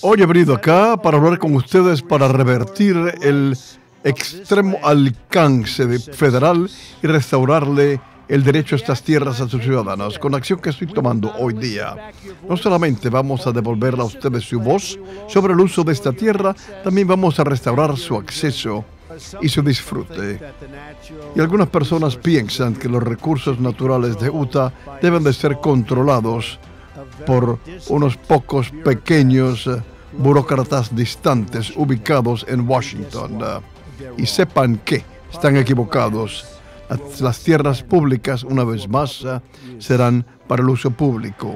Hoy he venido acá para hablar con ustedes para revertir el extremo alcance federal y restaurarle el derecho a estas tierras a sus ciudadanos, con la acción que estoy tomando hoy día. No solamente vamos a devolverle a ustedes su voz sobre el uso de esta tierra, también vamos a restaurar su acceso y su disfrute. Y algunas personas piensan que los recursos naturales de Utah deben de ser controlados por unos pocos pequeños burócratas distantes ubicados en Washington. Y sepan que están equivocados. Las tierras públicas, una vez más, serán para el uso público.